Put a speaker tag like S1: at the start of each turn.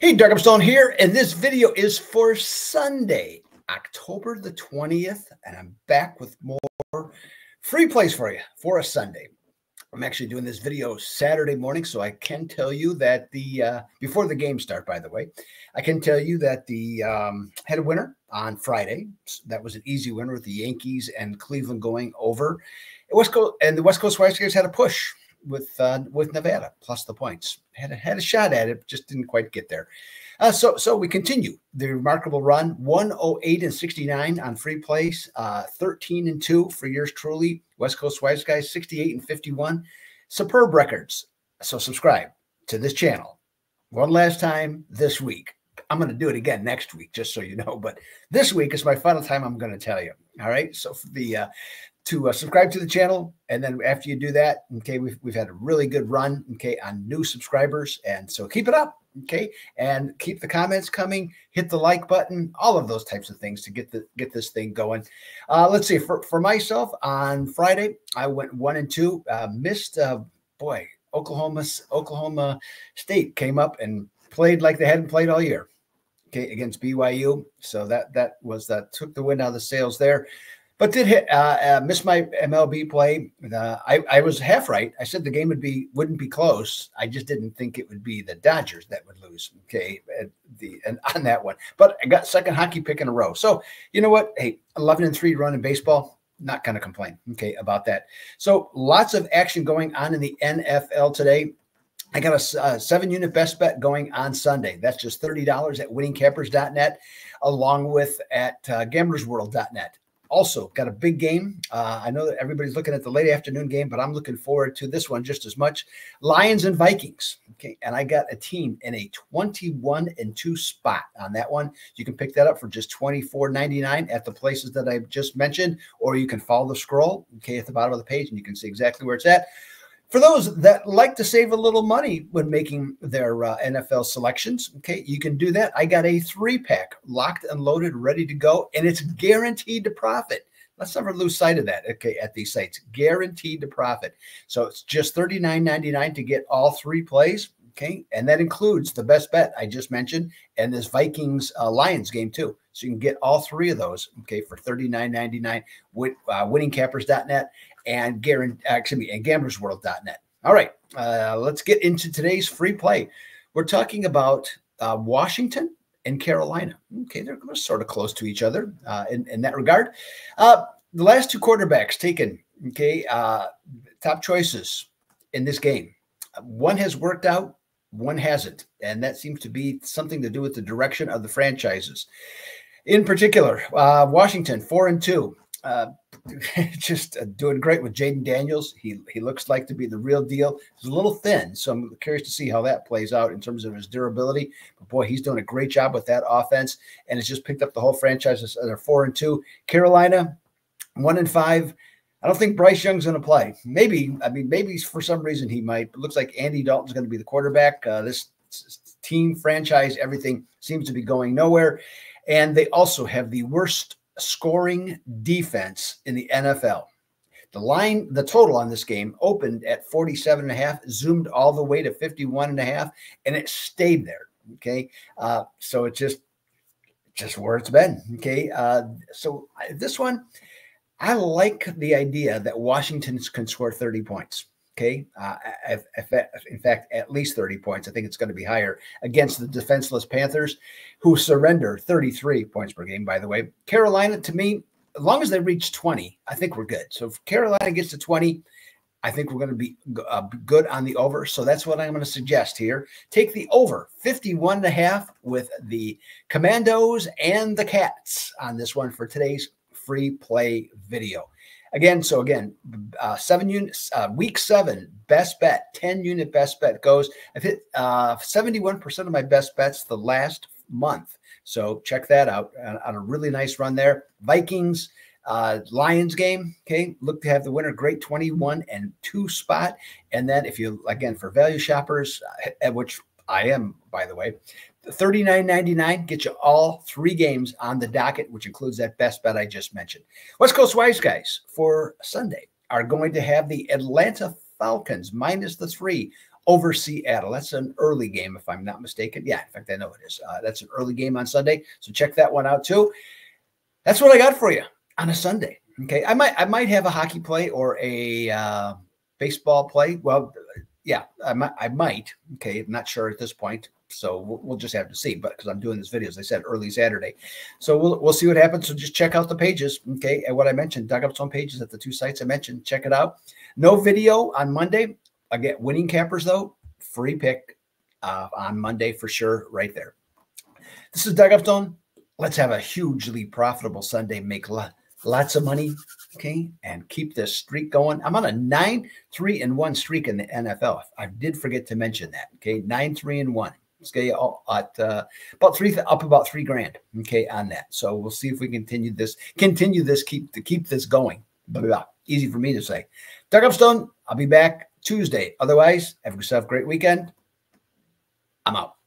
S1: Hey, Doug Upstone here, and this video is for Sunday, October the 20th, and I'm back with more free plays for you for a Sunday. I'm actually doing this video Saturday morning, so I can tell you that the uh, before the game start, by the way, I can tell you that the um, had a winner on Friday. That was an easy winner with the Yankees and Cleveland going over. West Coast and the West Coast Wise Guys had a push with uh, with Nevada plus the points. Had a, had a shot at it, just didn't quite get there. Uh, so so we continue the remarkable run 108 and 69 on free plays, uh, 13 and 2 for yours truly. West Coast Wise Guys 68 and 51. Superb records. So subscribe to this channel one last time this week. I'm going to do it again next week, just so you know. But this week is my final time. I'm going to tell you. All right. So for the uh, to uh, subscribe to the channel. And then after you do that, okay, we've, we've had a really good run, okay, on new subscribers. And so keep it up, okay, and keep the comments coming, hit the like button, all of those types of things to get the get this thing going. Uh, let's see, for, for myself on Friday, I went one and two, uh, missed, uh, boy, Oklahoma, Oklahoma State came up and played like they hadn't played all year. Okay, against BYU. So that that was that took the wind out of the sails there but did hit uh, uh, miss my MLB play. Uh, I, I was half right. I said the game would be wouldn't be close. I just didn't think it would be the Dodgers that would lose. Okay, the and on that one, but I got second hockey pick in a row. So you know what? Hey, eleven and three run in baseball. Not going to complain. Okay, about that. So lots of action going on in the NFL today. I got a, a, seven unit best bet going on Sunday. That's just $30 at winningcappers.net, along with at uh, gamblersworld.net also got a big game. Uh, I know that everybody's looking at the late afternoon game, but I'm looking forward to this one just as much. Lions and Vikings. Okay. And I got a team in a 21 and 2 spot on that one. You can pick that up for just $24.99 at the places that I just mentioned, or you can follow the scroll, okay, at the bottom of the page, and you can see exactly where it's at. For those that like to save a little money when making their uh, NFL selections, okay, you can do that. I got a three pack locked and loaded, ready to go, and it's guaranteed to profit. Let's never lose sight of that. Okay, at these sites, guaranteed to profit. So it's just $39.99 to get all three plays. Okay, and that includes the best bet I just mentioned and this Vikings uh, Lions game too. So you can get all three of those. Okay, for $39.99 with uh, winningcappers.net and guarantee, uh, excuse me, and gamblersworld.net. All right, uh, let's get into today's free play. We're talking about uh, Washington and Carolina. Okay, they're, sort of close to each other uh, in, in, that regard. Uh, the last two quarterbacks taken, okay, uh, top choices in this game. One has worked out, one hasn't. And that seems to be something to do with the direction of the franchises. In particular, Washington, four and two. Uh, just uh, doing great with Jayden Daniels. He he looks like to be the real deal. He's a little thin, so I'm curious to see how that plays out in terms of his durability. But boy, he's doing a great job with that offense, and it's just picked up the whole franchise. They're four and two. Carolina, one and five. I don't think Bryce Young's going to play. Maybe I mean maybe for some reason he might. It looks like Andy Dalton's going to be the quarterback. Uh, this team franchise everything seems to be going nowhere, and they also have the worst scoring defense in the NFL. The line, the total on this game opened at 47 and a half, zoomed all the way to 51 and a half, and it stayed there. Okay. Uh, so it's just, just where it's been. Okay. Uh, so this one, I like the idea that Washington can score 30 points. Okay. Uh, if, if, in fact, at least 30 points. I think it's going to be higher against the defenseless Panthers, who surrender 33 points per game, by the way. Carolina, to me, as long as they reach 20, I think we're good. So if Carolina gets to 20, I think we're going to be uh, good on the over. So that's what I'm going to suggest here. Take the over 51 and a half with the Commandos and the Cats on this one for today's free play video. Again, so again, uh, seven units, uh, week seven, best bet, 10 unit best bet goes. I've hit uh, 71% of my best bets the last month. So check that out on, on a really nice run there. Vikings, uh, Lions game. Okay. Look to have the winner, great 21 and two spot. And then if you, again, for value shoppers, at which I am, by the way, $39.99 get you all three games on the docket, which includes that best bet I just mentioned. West Coast Wise guys for Sunday are going to have the Atlanta Falcons minus the three over Seattle. That's an early game, if I'm not mistaken. Yeah, in fact, I know it is. Uh, that's an early game on Sunday, so check that one out too. That's what I got for you on a Sunday. Okay, I might I might have a hockey play or a uh, baseball play. Well, yeah, I might. I might. Okay, I'm not sure at this point. So we'll, we'll just have to see. But because I'm doing this video, as I said, early Saturday, so we'll we'll see what happens. So just check out the pages. Okay, and what I mentioned, dug up some pages at the two sites I mentioned. Check it out. No video on Monday. I get Winning Cappers though. Free pick uh, on Monday for sure. Right there. This is Doug Upstone. Let's have a hugely profitable Sunday. Make lots of money. Okay. And keep this streak going. I'm on a nine, three, and one streak in the NFL. I did forget to mention that. Okay. Nine, three, and one. Okay, at uh, about three up about three grand. Okay, on that. So we'll see if we continue this, continue this, keep to keep this going. Blah, blah, blah. Easy for me to say. Doug Upstone, I'll be back Tuesday. Otherwise, have yourself a great weekend. I'm out.